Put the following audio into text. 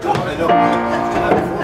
Pero,